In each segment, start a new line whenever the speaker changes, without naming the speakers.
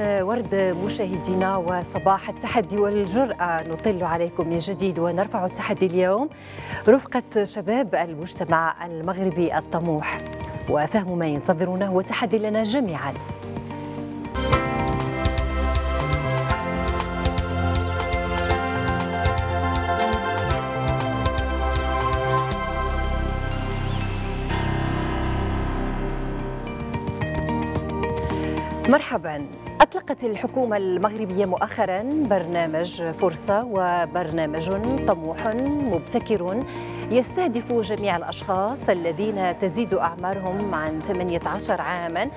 ورد مشاهدينا وصباح التحدي والجرأة نطل عليكم من جديد ونرفع التحدي اليوم رفقة شباب المجتمع المغربي الطموح وفهم ما ينتظرونه هو تحدي لنا جميعا. مرحبا. أطلقت الحكومة المغربية مؤخرا برنامج فرصة وبرنامج طموح مبتكر يستهدف جميع الأشخاص الذين تزيد أعمارهم عن 18 عاما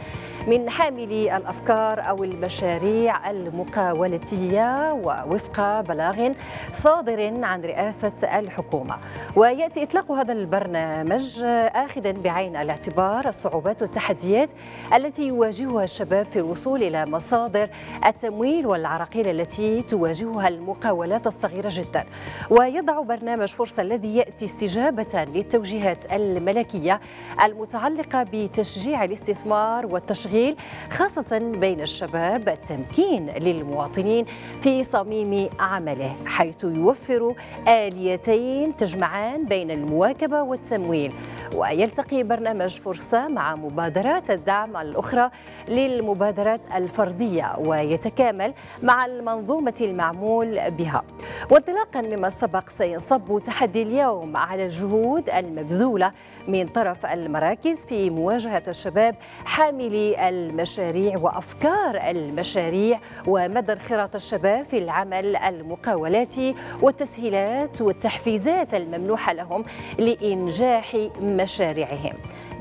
من حاملي الأفكار أو المشاريع المقاولتية ووفق بلاغ صادر عن رئاسة الحكومة. ويأتي إطلاق هذا البرنامج آخذا بعين الاعتبار الصعوبات والتحديات التي يواجهها الشباب في الوصول إلى مصادر التمويل والعراقيل التي تواجهها المقاولات الصغيرة جدا. ويضع برنامج فرصة الذي يأتي استجابة للتوجيهات الملكية المتعلقة بتشجيع الاستثمار والتشغيل خاصة بين الشباب. التمكين للمواطنين في صميم عمله حيث يوفر آليتين تجمعان بين المواكبة والتمويل. ويلتقي برنامج فرصة مع مبادرات الدعم الأخرى للمبادرات الفردية ويتكامل مع المنظومة المعمول بها. وانطلاقا مما سبق سينصب تحدي اليوم على الجهود المبذولة من طرف المراكز في مواجهة الشباب حاملي المشاريع وأفكار المشاريع ومدى انخراط الشباب في العمل المقاولاتي والتسهيلات والتحفيزات الممنوحة لهم لإنجاح مشاريعهم.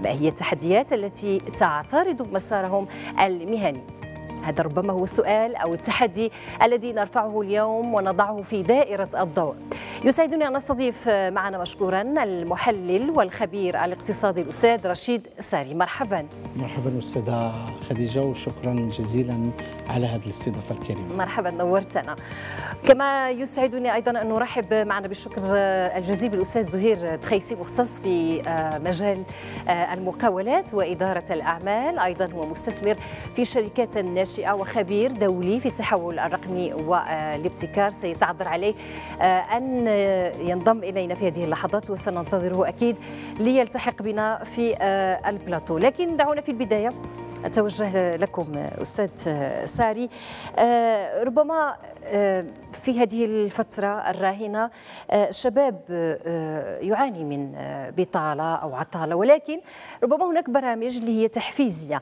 ما هي التحديات التي تعترض مسارهم المهني؟ هذا ربما هو السؤال أو التحدي الذي نرفعه اليوم ونضعه في دائرة الضوء. يسعدني أن أستضيف معنا مشكورا المحلل والخبير الاقتصادي الأستاذ رشيد ساري. مرحبا.
مرحبا أستاذة خديجة وشكرا جزيلا على هذه الاستضافة الكريمة.
مرحبا نورتنا. كما يسعدني أيضا أن نرحب معنا بالشكر الجزيل بالأستاذ زهير تخيسي مختص في مجال المقاولات وإدارة الأعمال أيضا هو مستثمر في شركات ناشئة وخبير دولي في التحول الرقمي والابتكار سيتعذر عليه أن ينضم إلينا في هذه اللحظات وسننتظره أكيد ليلتحق بنا في البلاطو. لكن دعونا في البداية. أتوجه لكم أستاذ ساري. ربما في هذه الفترة الراهنة الشباب يعاني من بطالة أو عطالة ولكن ربما هناك برامج اللي هي تحفيزية.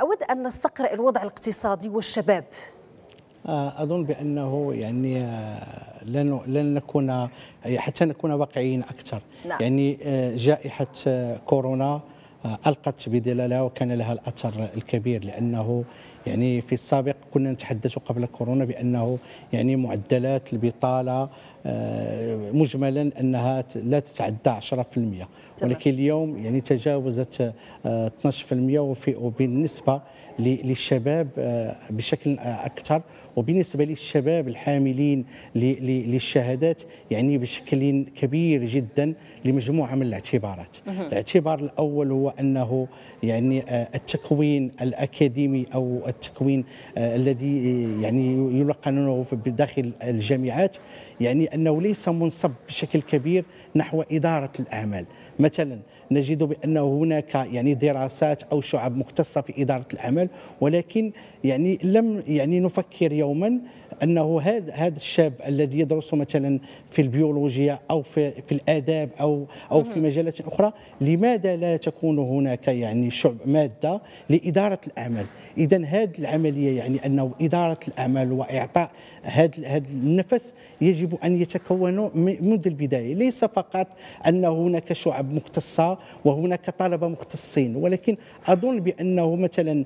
أود أن نستقرأ الوضع الاقتصادي والشباب.
أظن بأنه يعني لن لن نكون حتى نكون واقعيين أكثر. نعم. يعني جائحة كورونا ألقت بدلالها وكان لها الأثر الكبير لأنه يعني في السابق كنا نتحدث قبل كورونا بأنه يعني معدلات البطالة مجملا أنها لا تتعدى 10% ولكن اليوم يعني تجاوزت 12% وبالنسبة للشباب بشكل أكثر. وبالنسبة للشباب الحاملين للشهادات يعني بشكل كبير جدا لمجموعة من الاعتبارات. الاعتبار الأول هو أنه يعني التكوين الأكاديمي أو التكوين الذي يعني يلقنونه بداخل الجامعات يعني أنه ليس منصب بشكل كبير نحو إدارة الأعمال مثلا نجد بانه هناك يعني دراسات أو شعب مختصة في إدارة الأعمال ولكن يعني لم يعني نفكر يوما أنه هذا هذا الشاب الذي يدرس مثلا في البيولوجيا أو في في الآداب أو أو في مجالات أخرى لماذا لا تكون هناك يعني شعب مادة لإدارة الأعمال؟ اذا هذه العملية يعني أنه إدارة الأعمال وإعطاء هذا هذا النفس يجب أن يتكون منذ البداية. ليس فقط أن هناك شعب مختصه وهناك طلبة مختصين ولكن أظن بأنه مثلا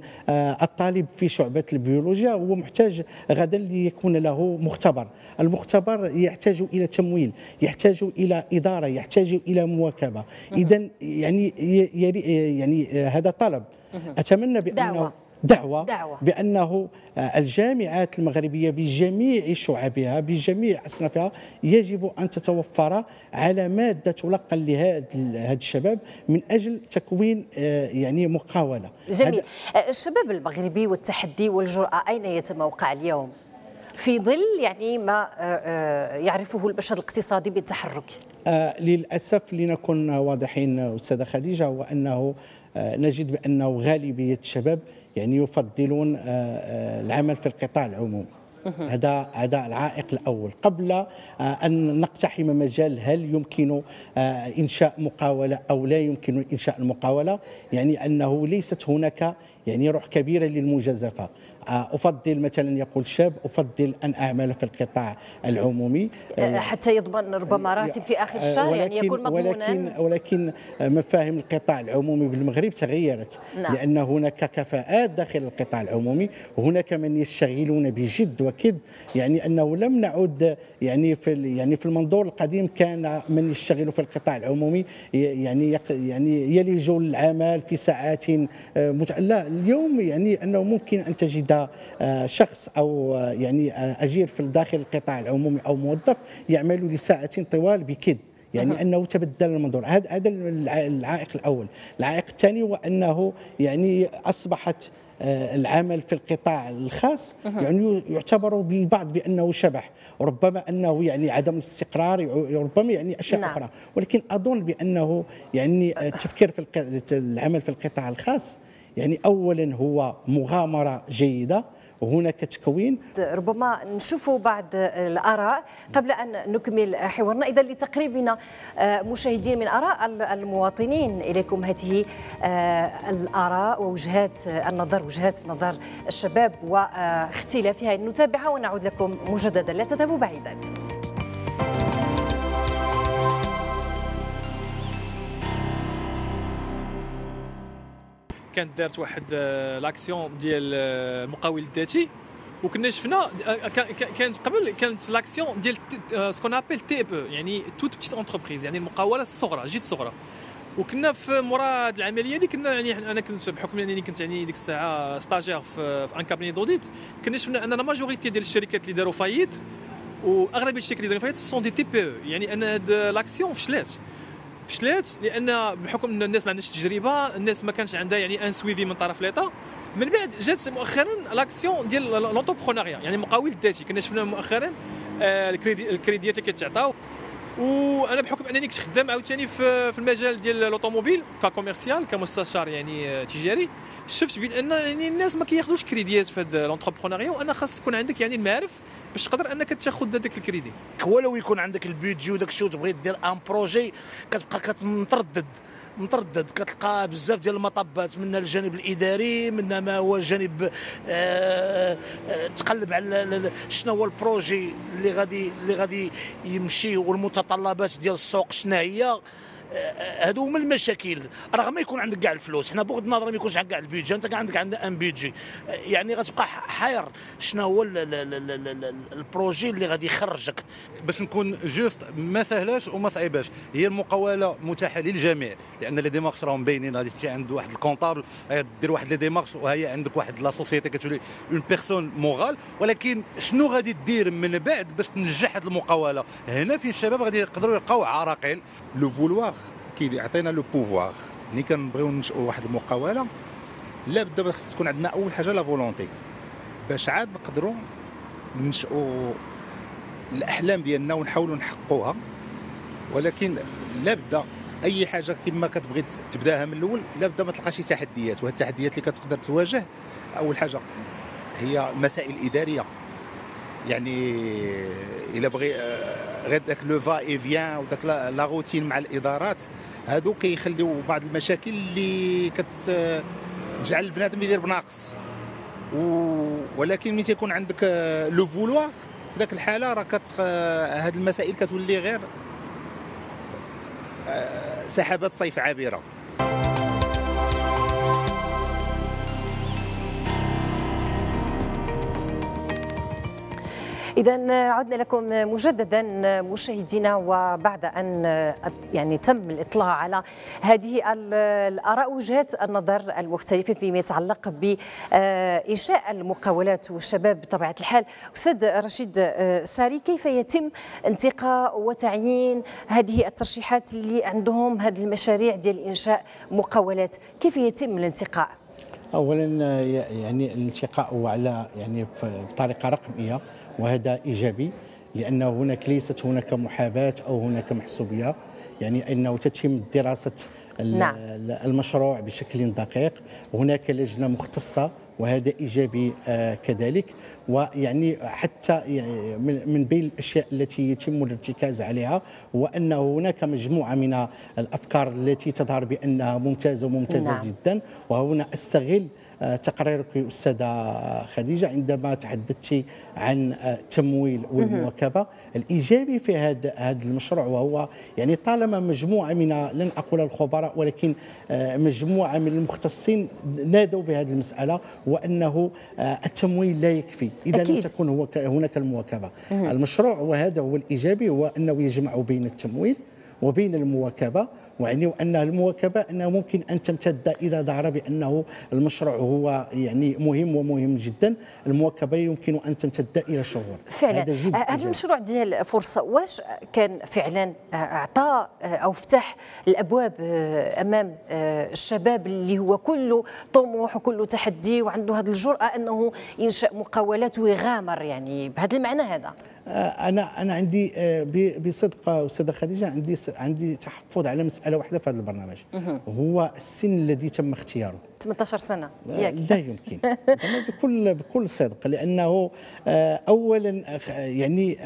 الطالب في شعبة البيولوجيا هو محتاج غدا ليكون له مختبر. المختبر يحتاج إلى تمويل يحتاج إلى إدارة يحتاج إلى مواكبة. اذا يعني يعني هذا طلب. أتمنى بأنه
دعوة.
دعوة, دعوة. بأنه الجامعات المغربية بجميع شعبها بجميع أصنافها يجب أن تتوفر على مادة تلقن لهذا الشباب من أجل تكوين يعني مقاولة.
جميل. الشباب المغربي والتحدي والجرأة أين يتموقع اليوم؟ في ظل يعني ما يعرفه المشهد الاقتصادي بالتحرك.
آه للأسف لنكن واضحين أستاذة خديجة وأنه آه نجد بأنه غالبية الشباب يعني يفضلون آه آه العمل في القطاع العمومي هذا هذا العائق الأول. قبل آه، أن نقتحم مجال هل يمكن إنشاء مقاولة أو لا يمكن إنشاء المقاولة يعني أنه ليست هناك يعني روح كبيرة للمجازفة. أفضل مثلا يقول شاب أفضل أن أعمل في القطاع العمومي
حتى يضمن ربما راتب في آخر الشهر يعني يكون مضمونا
ولكن ولكن مفاهيم القطاع العمومي بالمغرب تغيرت نعم. لأن هناك كفاءات داخل القطاع العمومي وهناك من يشتغلون بجد وكد يعني أنه لم نعد يعني في يعني في المنظور القديم كان من يشتغل في القطاع العمومي يعني يعني يلج العمل في ساعات لا اليوم يعني أنه ممكن أن تجد شخص أو آه، يعني آه، أجير في داخل القطاع العمومي أو موظف يعمل لساعات طوال بكد يعني أنه تبدل المنظور. هذا هذا العائق الأول. العائق الثاني هو أنه يعني أصبحت العمل في القطاع الخاص يعني يعتبر بالبعض بأنه شبح. وربما أنه يعني عدم الاستقرار ربما يعني أشياء نعم. أخرى. ولكن أظن بأنه يعني التفكير في العمل في القطاع الخاص يعني اولا هو مغامرة جيدة وهناك تكوين.
ربما نشوف بعض الآراء قبل أن نكمل حوارنا. اذا لتقريبنا آه، مشاهدين من آراء المواطنين إليكم هذه آه، الآراء ووجهات النظر وجهات نظر الشباب واختلافها. نتابعها ونعود لكم مجددا. لا تذهبوا بعيدا.
كانت دارت واحد آه، لاكسيون ديال آه، المقاول الذاتي. وكنا شفنا آه، كانت قبل كانت l'action ديال ce qu'on appelle TPE يعني toute petite entreprise يعني المقاولة الصغرى جد صغرى. وكنا في مراد العملية دي كنا يعني أنا كنت بحكم إنني كنت يعني ديك الساعة stagiaire في, في un cabinet d'audit كنا شفنا ان la majorité ديال الشركات اللي داروا faillite واغلبيه الشركات اللي داروا faillite sont des TPE يعني أن هاد l'action فشلات. فشلات لأن بحكم إن الناس ما عندهاش تجربة الناس ما كانش عندها يعني un suivi من طرف l'État. من بعد جات مؤخرا l'action ديال l'entrepreneuriat يعني المقاول الذاتي كنا شفنا مؤخرا آه، الكريديات اللي كيتعطاو وأنا بحكم انني كنت خدام عاوتاني في, في المجال ديال l'automobile ك commercial كمستشار يعني آه، تجاري. شفت بان يعني الناس ما كياخذوش كريديات في هذا l'entrepreneuriat وأنا خاص تكون عندك يعني المعارف باش تقدر أنك تاخذ هذاك الكريدي.
ولو يكون عندك ال budget وداك الشيء وتبغي دير un projet كتبقى كتمتردد. متردد كتلقى بزاف ديال المطبات من الجانب الإداري من ما هو الجانب آه آه تقلب على شنو هو ال projet اللي غادي اللي غادي يمشي والمتطلبات ديال السوق شنو هي. هادو هما المشاكل. رغم ما يكون عندك كاع الفلوس حنا بغض النظر ما يكونش عندك كاع ال budget انت عندك عندك un budget يعني غتبقى حاير شنو هو ال projet اللي غادي يخرجك.
باش نكون juste ما سهلاش وما صعيباش. هي المقاولة متاحة للجميع لأن les démarches راهم باينين. غادي تمشي عند واحد ال comptable دير واحد les démarches وهي عندك واحد la société كتولي une personne morale ولكن شنو غادي دير من بعد باش تنجح هذه المقاولة؟ هنا في الشباب غادي يقدروا يلقاو عراقيل.
le vouloir كيعطينا le pouvoir ملي كنبغيو ننشئوا واحد المقاولة. لا بد خص تكون عندنا أول حاجة la volonté باش عاد نقدروا ننشئوا الأحلام ديالنا ونحاولوا نحققوها. ولكن لا بد أي حاجة كما كتبغي تبداها من الأول لا بد ما تلقى شي تحديات. وهاد التحديات اللي كتقدر تواجه أول حاجة هي مسائل إدارية. يعني إلا بغي آه، غير داك لو فا إي فيان وداك لا روتين مع الإدارات هادو كيخليو بعض المشاكل اللي كتجعل البنادم يدير بناقص. ولكن ملي تيكون عندك لو آه، فولوار في ذاك الحالة راه كت آه، هاد المسائل كتولي غير سحابات صيف عابرة.
إذا عدنا لكم مجددا مشاهدينا وبعد أن يعني تم الإطلاع على هذه الآراء وجهات النظر المختلفة فيما يتعلق بإنشاء المقاولات والشباب بطبيعة الحال أستاذ رشيد ساري كيف يتم انتقاء وتعيين هذه الترشيحات اللي عندهم هذه المشاريع ديال إنشاء مقاولات كيف يتم الانتقاء؟
اولا يعني الالتقاء على يعني بطريقة رقمية وهذا إيجابي لأن هناك ليست هناك محاباة أو هناك محسوبية يعني إنه تتم دراسة نعم. المشروع بشكل دقيق هناك لجنة مختصة وهذا إيجابي آه كذلك ويعني حتى يعني من بين الأشياء التي يتم الارتكاز عليها هو أن هناك مجموعة من الأفكار التي تظهر بأنها ممتازة وممتازة نعم. جدا وهنا أستغل تقريرك أستاذة خديجة عندما تحدثت عن التمويل آه، والمواكبة. الإيجابي في هذا هذا المشروع وهو يعني طالما مجموعة من لن أقول الخبراء ولكن آه، مجموعة من المختصين نادوا بهذه المسألة وأنه التمويل لا يكفي. إذا لم تكن هناك المواكبة. المشروع وهذا هو الإيجابي هو أنه يجمع بين التمويل وبين المواكبة. ويعني وان المواكبة انه ممكن أن تمتد اذا ظهر بأنه المشروع هو يعني مهم ومهم جدا. المواكبة يمكن أن تمتد إلى شهور
فعلا. هذا المشروع ديال فرصة واش كان فعلا أعطى أو فتح الأبواب أمام الشباب اللي هو كله طموح وكله تحدي وعنده هذه الجرأة أنه ينشأ مقاولات ويغامر يعني بهذا المعنى هذا؟
آه، أنا أنا عندي آه، بصدق أستاذة خديجة عندي عندي تحفظ على مسألة واحدة في هذا البرنامج. هو السن الذي تم اختياره.
18 سنة.
آه، ياك. لا يمكن. بكل بكل صدق لأنه اولا يعني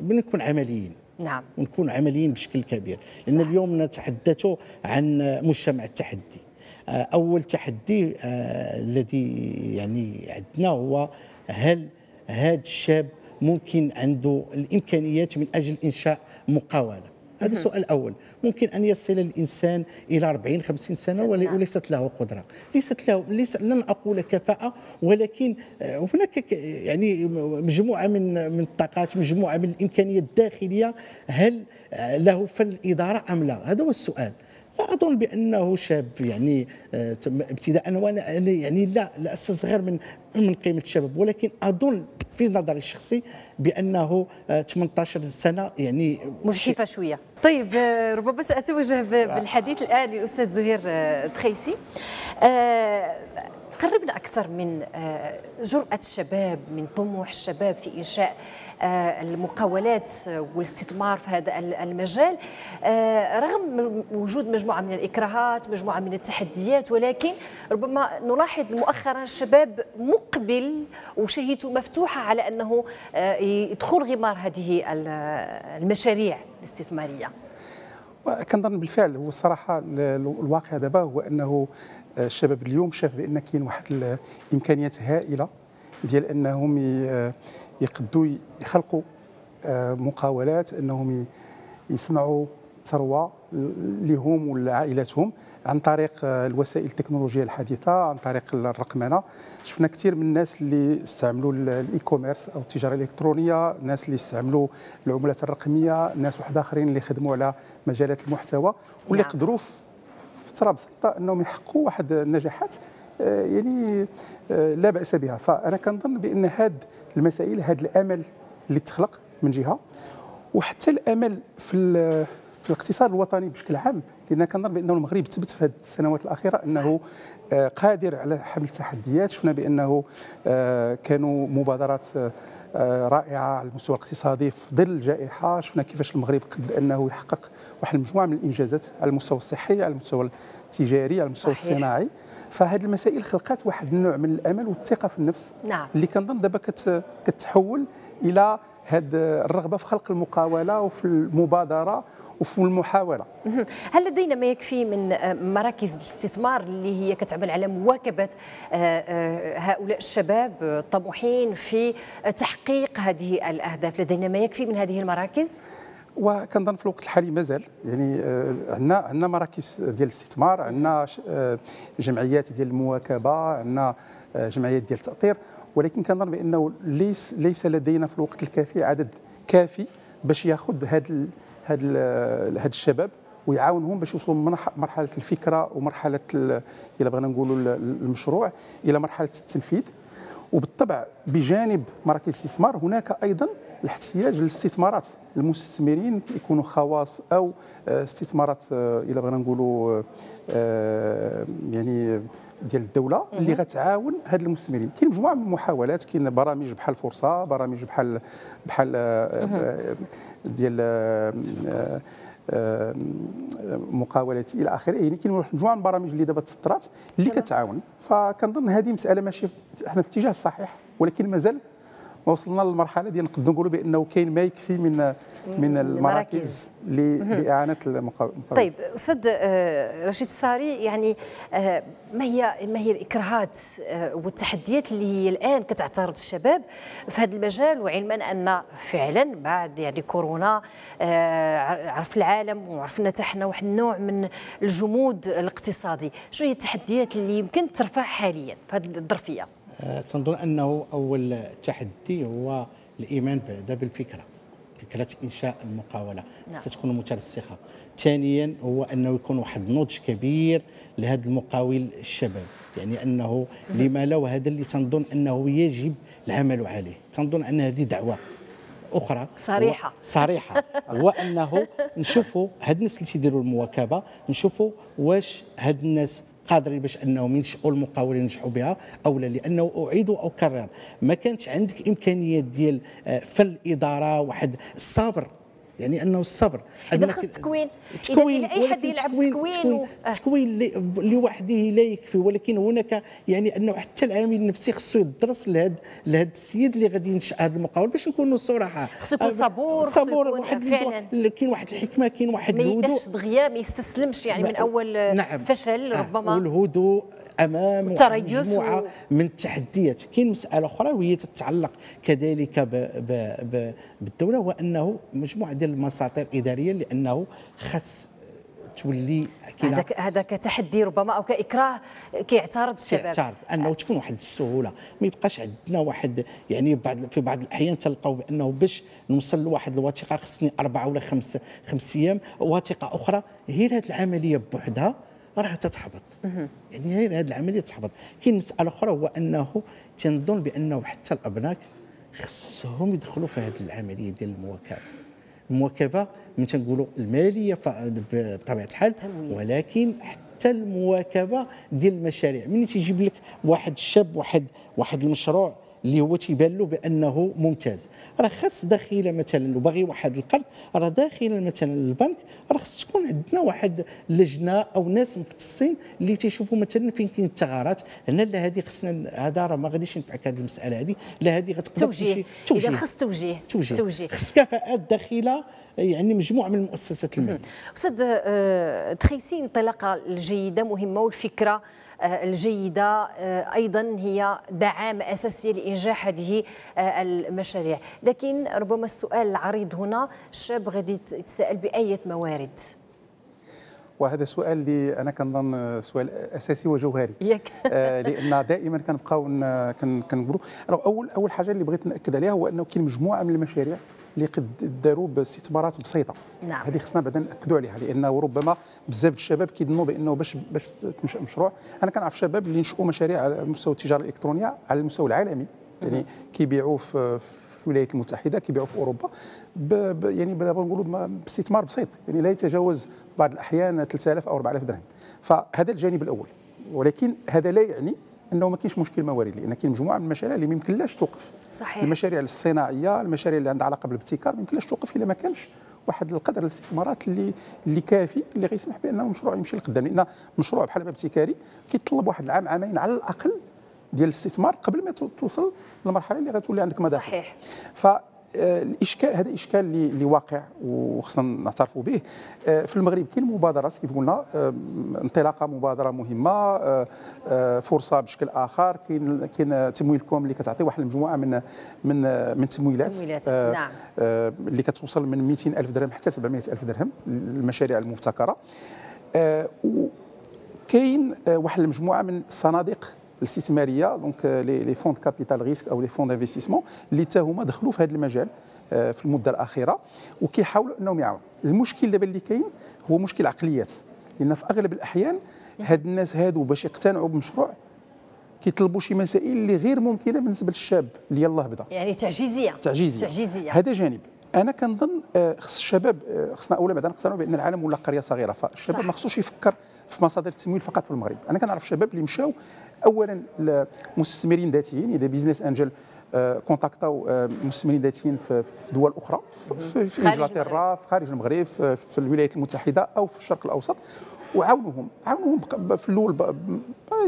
بنكون عمليين.
نعم.
ونكون عمليين بشكل كبير. لأن صح. اليوم نتحدث عن مجتمع التحدي. أول تحدي الذي يعني عندنا هو هل هذا الشاب ممكن عنده الإمكانيات من أجل إنشاء مقاولة. هذا السؤال الأول. ممكن أن يصل الإنسان إلى 40 50 سنة وليست له قدرة. ليست له ليس لن أقول كفاءة ولكن آه، هناك يعني مجموعة من من الطاقات مجموعة من الإمكانيات الداخلية هل آه، له فن الإدارة أم لا؟ هذا هو السؤال. أظن بأنه شاب يعني آه، ابتداء وأنا يعني لا لا استصغر من من قيمة الشباب. ولكن أظن في نظري الشخصي بأنه 18 آه، سنة يعني
مجحفه شوية. طيب آه، ربما سأتوجه بالحديث الآن للأستاذ زهير تخيسي. قربنا أكثر من جرأة الشباب من طموح الشباب في إنشاء آه، المقاولات والاستثمار في هذا المجال. آه، رغم وجود مجموعة من الإكراهات مجموعة من التحديات ولكن ربما نلاحظ مؤخرا الشباب مقبل وشهيته مفتوحة على أنه يدخل غمار هذه المشاريع الاستثمارية.
كنظن بالفعل هو الصراحه الواقع دابا هو أنه الشباب اليوم شاف بأن كاين واحد الامكانيات هائلة ديال أنهم يقدوا يخلقوا آه، مقاولات انهم يصنعوا ثروة لهم ولعائلاتهم عن طريق آه، الوسائل التكنولوجية الحديثة عن طريق الرقمنة شفنا كثير من الناس اللي استعملوا ال e-commerce أو التجارة الإلكترونية الناس اللي استعملوا العملات الرقمية ناس واحد آخرين اللي خدموا على مجالات المحتوى واللي نعم. قدروا فترة بسيطة إنهم يحققوا واحد النجاحات يعني آه، لا بأس بها. فأنا كنظن بأن هذه المسائل هذا الأمل اللي تخلق من جهة وحتى الأمل في في الاقتصاد الوطني بشكل عام لأن كنظن بأنه المغرب ثبت في هذه السنوات الأخيرة أنه آه، قادر على حمل التحديات. شفنا بأنه كانوا مبادرات رائعة على المستوى الاقتصادي في ظل الجائحه شفنا كيفاش المغرب قد أنه يحقق واحد المجموعة من الإنجازات على المستوى الصحي على المستوى التجاري على المستوى صحيح. الصناعي. فهذه المسائل خلقت واحد النوع من الأمل والثقة في النفس.
نعم.
اللي كنظن دابا كتحول إلى هذه الرغبة في خلق المقاولة وفي المبادرة وفي المحاولة.
هل لدينا ما يكفي من مراكز الاستثمار اللي هي كتعمل على مواكبة آه، آه، هؤلاء الشباب الطموحين في تحقيق هذه الأهداف؟ لدينا ما يكفي من هذه المراكز؟
وكنظن في الوقت الحالي مازال. يعني آه، عندنا عندنا مراكز ديال الاستثمار عندنا جمعيات ديال المواكبة عندنا جمعيات ديال التأطير. ولكن كنظن بأنه ليس ليس لدينا في الوقت الكافي عدد كافي باش ياخذ هذا هذا هذا الشباب ويعاونهم باش يوصلوا من مرحلة الفكرة ومرحلة إلى بغينا نقولوا المشروع إلى مرحلة التنفيذ. وبالطبع بجانب مراكز الاستثمار هناك أيضا الاحتياج للاستثمارات. المستثمرين يكونوا خواص أو آه، استثمارات آه، إلى بغينا نقولوا آه، يعني ديال الدولة اللي غتعاون هاد المستثمرين. كاين مجموعة من المحاولات كاين برامج بحال فرصة برامج بحال بحال ديال مقاولات إلى آخره. يعني كاين مجموعة من البرامج اللي دابا تسطرات اللي كتعاون. فكنظن هذه مسألة ماشي إحنا في الاتجاه الصحيح ولكن مازال ما وصلنا للمرحلة ديال نقدروا نقولوا بأنه كاين ما يكفي من من المراكز لإعانة المقاومه
طيب أستاذ آه، رشيد الساري يعني آه، ما هي ما هي الإكراهات آه، والتحديات اللي هي الآن كتعترض الشباب في هذا المجال؟ وعلما أن فعلا بعد يعني كورونا عرف العالم وعرفنا حتى حنا واحد النوع من الجمود الاقتصادي. شنو هي التحديات اللي يمكن ترفع حاليا في هذه الظرفية؟
تنظن أنه أول تحدي هو الإيمان بعدا بالفكرة فكرة إنشاء المقاولة. نعم. تكون مترسخه ثانيا هو أنه يكون واحد النضج كبير لهذا المقاول الشباب. يعني أنه لما لا وهذا اللي تنظن أنه يجب العمل عليه. تنظن أن هذه دعوة أخرى
صريحة.
صريحة. هو أنه نشوفوا هاد الناس اللي تيديروا المواكبة نشوفوا واش هاد الناس قادرين باش انهم ينشئوا المقاولين ينجحوا بها أو لا لأنه أعيد واكرر ما كانش عندك امكانيات ديال آه، فن الاداره واحد الصبر. يعني أنه الصبر.
إذا خص تكوين تكوين أي حد يلعب تكوين تكوين, و...
تكوين لوحده لا يكفي ولكن هناك يعني أنه حتى العامل النفسي خصو يدرس لهذا لهذا السيد اللي غادي ينشأ هذا المقاول باش نكونوا صراحة.
خصو يكون صبور
صبور واحد فعلا. كاين واحد الحكمة كاين واحد
الهدوء ما يبقاش دغيا ما يستسلمش يعني من أول نعم. فشل آه، ربما.
والهدوء أمام مجموعه من التحديات كاين مسألة أخرى وهي تتعلق كذلك ب ب ب بالدولة وأنه مجموعة ديال المساطير الاداريه لأنه خاص تولي
هذا هذا كتحدي ربما أو كإكراه كيعترض الشباب.
كيعترض أنه تكون واحد السهولة. ما يبقاش عندنا واحد يعني بعض في بعض الأحيان تلقاو بأنه باش نوصل لواحد الوثيقة خصني أربعة ولا خمس خمس أيام وثيقة أخرى هي هذه العملية بوحدها راه تتحبط. يعني هذه العملية تحبط كاين مسألة أخرى هو أنه تنظن بأنه حتى الأبناء خصهم يدخلوا في هذه العملية ديال المواكبة. المواكبة من تنقولوا المالية بطبيعة الحال ولكن حتى المواكبة ديال المشاريع. من تيجيب لك واحد الشاب واحد واحد المشروع اللي هو تيبان له بأنه ممتاز. راه خاص داخله مثلا وباغي واحد القرض راه داخله مثلا للبنك راه خاص تكون عندنا واحد لجنة أو ناس مختصين اللي تيشوفوا مثلا فين كاين الثغرات هنا لا هذه خصنا هذا راه ما غاديش ينفعك هذه المسألة هذه. لا هذه غتقدر
توجيه. توجيه. إذا خص توجيه.
توجيه, توجيه. خص كفاءات داخلة يعني مجموعة من المؤسسات المالية.
أستاذ آه، تخيسي انطلاقة الجيدة مهمة والفكرة آه، الجيدة آه، أيضا هي دعامه اساسيه لانجاح هذه المشاريع. لكن ربما السؤال العريض هنا الشاب غادي يتساءل بأية موارد؟
وهذا سؤال اللي أنا كنظن سؤال أساسي وجوهري.
ياك.
آه لأن دائما كنبقاو كنقولوا. أول أول حاجة اللي بغيت نأكد عليها هو أنه كاين مجموعة من المشاريع اللي قد داروا باستثمارات بسيطة.
نعم.
هذه خصنا بعدا نأكدوا عليها لأنه ربما بزاف الشباب كيظنوا بأنه باش باش تنشأ مشروع. أنا كنعرف شباب اللي نشؤوا مشاريع على مستوى التجارة الإلكترونية على المستوى العالمي. يعني كيبيعوا في الولايات المتحدة كيبيعوا في أوروبا ب ب يعني نقولوا باستثمار بسيط. يعني لا يتجاوز بعض الأحيان 3000 أو 4000 درهم. فهذا الجانب الأول. ولكن هذا لا يعني انه ما كاينش مشكل موارد لأن كاين مجموعة من المشاريع اللي ما يمكنلاش توقف.
صحيح.
المشاريع الصناعية المشاريع اللي عندها علاقة بالابتكار ما يمكنلاش توقف إلا ما كانش واحد القدر الاستثمارات اللي اللي كافي اللي غيسمح بأن المشروع يمشي لقدام. لأن مشروع بحال ابتكاري كيتطلب واحد العام عامين على الأقل ديال الاستثمار قبل ما توصل للمرحله اللي غتولي عندك مداخل.
صحيح.
الإشكال هذا إشكال اللي واقع وخصنا نعترفوا به. آه، في المغرب كاين مبادرات كيف قلنا آه، انطلاقة مبادرة مهمة فرصة بشكل آخر. كاين كاين Tamwilcom اللي كتعطي واحد المجموعة من من من التمويلات
تمويلات نعم.
اللي كتوصل من 200 ألف درهم حتى 700 ألف درهم المشاريع المبتكرة. كاين واحد المجموعة من الصناديق الاستثماريه donc les fonds capital-risque أو les fonds d'investissement اللي حتى هما دخلوا في هذا المجال آه، في المدة الأخيرة وكيحاولوا إنهم يعاونوا. المشكل دابا اللي كاين هو مشكل عقليات. لأن في أغلب الأحيان هاد الناس هادو باش يقتنعوا بمشروع كيطلبوا شي مسائل اللي غير ممكنة بالنسبة للشاب اللي يلاه بدا.
يعني تعجيزية.
تعجيزية.
تعجيزية.
هذا جانب. أنا كنظن آه، خص الشباب آه، خصنا أولا بعدا نقتنعوا بأن العالم ولا قرية صغيرة. فالشباب ما خصوش يفكر في مصادر التمويل فقط في المغرب. أنا كنعرف شباب اللي مشاو اولا مستثمرين ذاتيين des business angels كونتاكتاو مستثمرين ذاتيين في دول أخرى في, في إنجلترا في خارج المغرب في الولايات المتحدة أو في الشرق الأوسط. وعاونوهم عاونوهم في الأول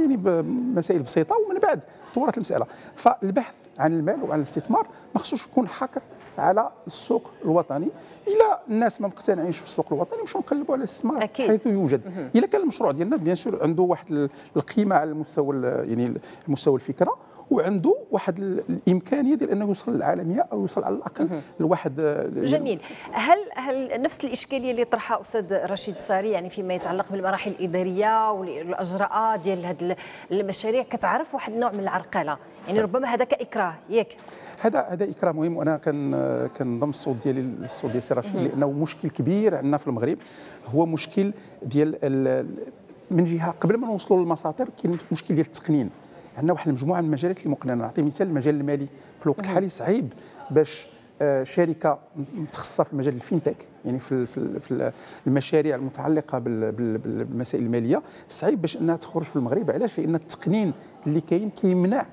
يعني بمسائل بسيطة ومن بعد طورت المسألة. فالبحث عن المال وعن الاستثمار ما خصوش يكون حكر على السوق الوطني. إلا الناس ما مقتنعينش في السوق الوطني مشوا نقلبوا على الاستثمار أكيد. حيث يوجد. إلا كان المشروع ديالنا بيان سور عنده واحد القيمة على المستوى يعني المستوى الفكرة وعنده واحد الإمكانية ديال أنه يوصل للعالمية أو يوصل على الأقل لواحد
جميل. هل هل نفس الإشكالية اللي طرحها أستاذ رشيد ساري يعني فيما يتعلق بالمراحل الإدارية والإجراءات ديال هذه المشاريع كتعرف واحد النوع من العرقلة؟ يعني ربما هذا كاكراه ياك.
هذا هذا اكراه مهم وأنا كان كنضم الصوت ديالي الصوت ديال سي رشيد لأنه مشكل كبير عندنا في المغرب. هو مشكل ديال من جهة قبل ما نوصلوا للمساطر كاين مشكل ديال التقنين. عندنا واحد المجموعة من المجالات اللي مقننة. نعطي مثال المجال المالي في الوقت الحالي صعيب باش آه، شركة متخصصة في مجال الفينتك يعني في في المشاريع المتعلقة بالمسائل المالية صعيب باش أنها تخرج في المغرب. علاش؟ لأن التقنين اللي كاين كيمنع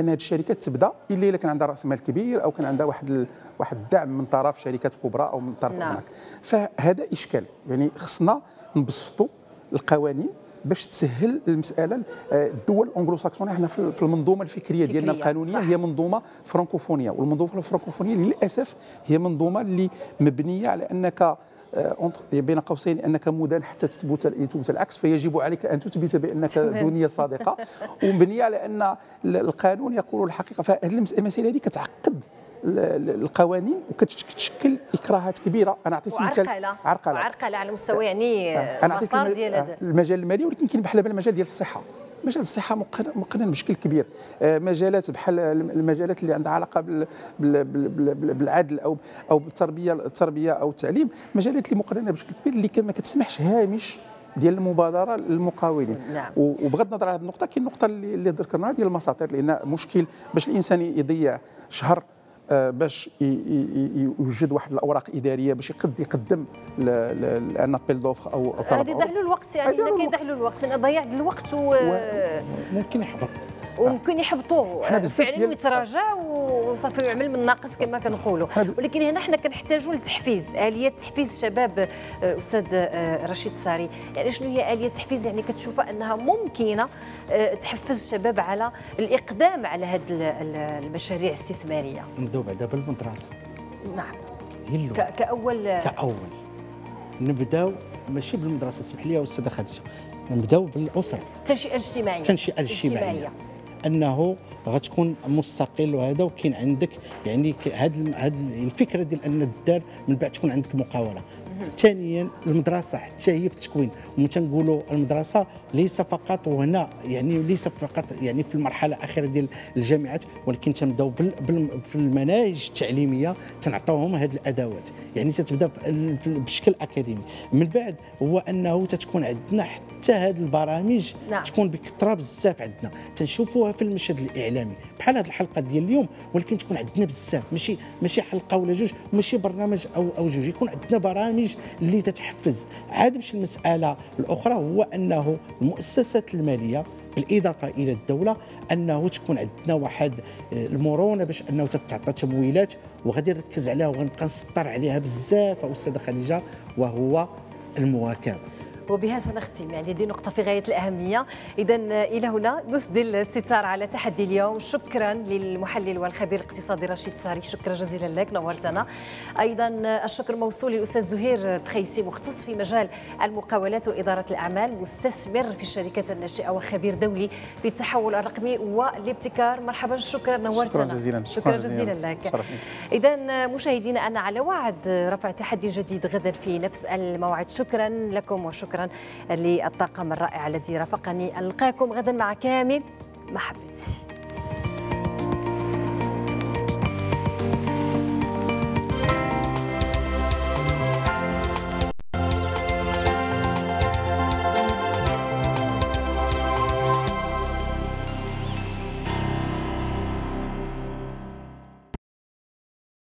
أن هذه الشركات تبدأ إلا اذا كان عندها رأس مال كبير أو كان عندها واحد واحد الدعم من طرف شركات كبرى أو من طرف نعم. هناك. فهذا إشكال. يعني خصنا نبسطوا القوانين باش تسهل المسألة آه، الدول الانجلو ساكسونيه إحنا في المنظومة الفكرية ديالنا القانونية هي منظومة فرانكوفونيه والمنظومة الفرانكوفونيه للأسف هي منظومة اللي مبنية على أنك بين قوسين أنك مدان حتى تثبت يثبت العكس فيجب عليك أن تثبت بأنك ذو نية صادقة. ومبنية على أن القانون يقول الحقيقة. فهذه المسائل هذه كتعقد القوانين وكتشكل إكراهات كبيرة. أنا أعطيك
مثال عرقلة. عرقله على مستوى يعني
المسار ديال المجال المالي ولكن كاين بحال المجال ديال الصحة. مجال الصحة مقنن بشكل كبير آه، مجالات بحال المجالات اللي عندها علاقة بالعدل أو أو بالتربيه التربية أو التعليم مجالات اللي مقننه بشكل كبير اللي ما كتسمحش هامش ديال المبادرة للمقاولين
نعم.
وبغض النظر على هذه النقطة كاين النقطه اللي ذكرناها ديال المساطر لأن مشكل باش الإنسان يضيع شهر باش يوجد واحد الأوراق إدارية باش يقد يقدم لأن ابيل دوفر أو
هذه يضيع له الوقت يعني له الوقت لأن ضيعت الوقت و...
ممكن يحبط.
وممكن يحبطوه فعلا ويتراجع وصافي يعمل من ناقص كما كنقولوا. ولكن هنا حنا كنحتاجوا لتحفيز آلية تحفيز الشباب آه، أستاذ آه، رشيد ساري. يعني شنو هي آلية التحفيز يعني كتشوفها أنها ممكنة آه، تحفز الشباب على الإقدام على هذه المشاريع الاستثمارية.
نبداو بعدا بالمدرسة.
نعم. كأول.
كأول. نبداو ماشي بالمدرسة اسمح لي أستاذة خديجة. نبداو بالاسره
التنشئه الاجتماعيه
التنشئه الاجتماعيه أنه غتكون مستقل وهذا وكاين عندك يعني هذه هذه الفكرة ديال أن الدار من بعد تكون عندك مقاولة. ثانيا المدرسة حتى هي في التكوين ومن تنقولوا المدرسة ليس فقط وهنا يعني ليس فقط يعني في المرحلة الأخيرة ديال الجامعات ولكن تنبدأو في المناهج التعليمية تنعطوهم هذه الأدوات. يعني تتبدأ بشكل أكاديمي. من بعد هو أنه تتكون عندنا حتى هذه البرامج نعم. تكون بكثرة بزاف عندنا. تنشوفوها في المشهد الإعلامي. بحال هذه الحلقة ديال اليوم ولكن تكون عندنا بزاف. ماشي ماشي حلقة ولا جوج ماشي برنامج أو أو جوج. يكون عندنا برامج اللي تتحفز. عاد مش المسألة الأخرى هو أنه المؤسسات المالية بالإضافة إلى الدولة أنه تكون عندنا واحد المرونة باش أنه تتعطى تمويلات وغادي نركز عليها وغنبقى نسطر عليها بزاف أستاذة خديجة وهو المواكبة.
وبها سنختم. يعني هذه نقطة في غاية الأهمية. إذا إلى هنا نسدل الستار على تحدي اليوم. شكرا للمحلل والخبير الاقتصادي رشيد ساري. شكرا جزيلا لك نورتنا. أيضا الشكر موصول للأستاذ زهير تخيسي مختص في مجال المقاولات وإدارة الأعمال مستثمر في الشركات الناشئة وخبير دولي في التحول الرقمي والابتكار. مرحبا شكرا نورتنا.
شكرا جزيلا.
شكرا جزيلا لك. إذا مشاهدينا أنا على وعد رفع تحدي جديد غدا في نفس الموعد. شكرا لكم وشكرا للطاقم الرائع الذي رافقني. ألقاكم غدا مع كامل محبتي.